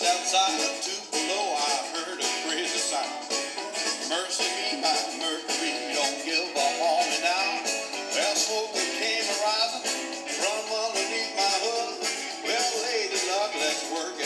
Just outside of Tupelo, I heard a crazy sound. Mercy me, my mercury, don't give a harm Now. Well, smoke came arising from underneath my hood. Well, lady love, let's work